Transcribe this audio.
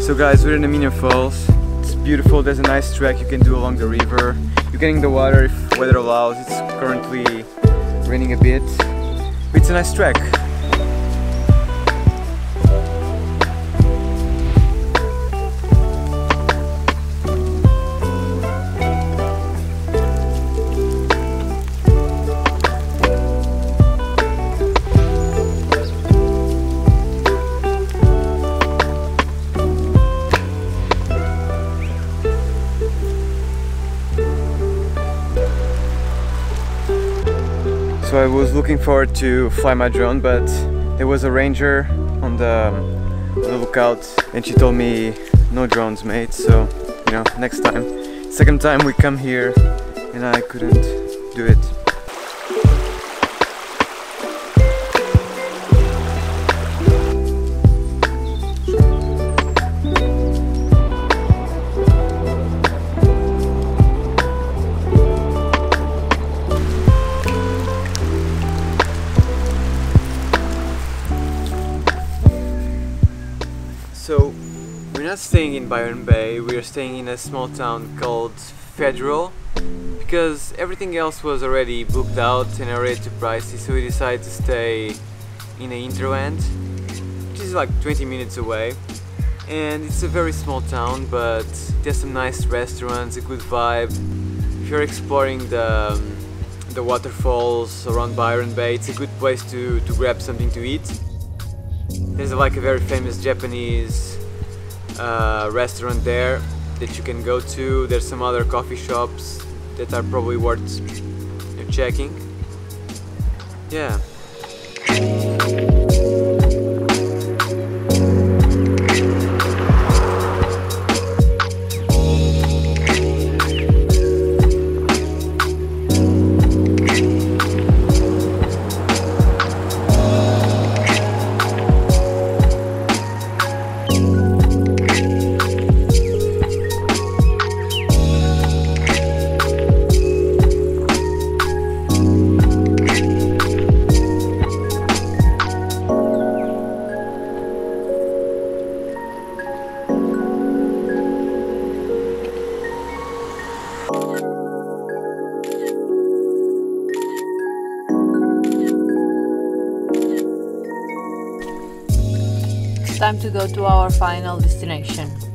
So guys, we're in the Minyon Falls. It's beautiful, there's a nice trek you can do along the river. You're getting the water if weather allows. It's currently raining a bit. But it's a nice trek. So I was looking forward to fly my drone, but there was a ranger on the, um, on the lookout and she told me no drones mate, so you know, next time. Second time we come here and I couldn't do it. Not staying in Byron Bay, we are staying in a small town called Federal because everything else was already booked out and already too pricey so we decided to stay in the hinterland which is like 20 minutes away. And it's a very small town but there's some nice restaurants, a good vibe. If you're exploring the, um, the waterfalls around Byron Bay it's a good place to, to grab something to eat. There's like a very famous Japanese uh, restaurant there that you can go to. There's some other coffee shops that are probably worth checking. Yeah. Time to go to our final destination.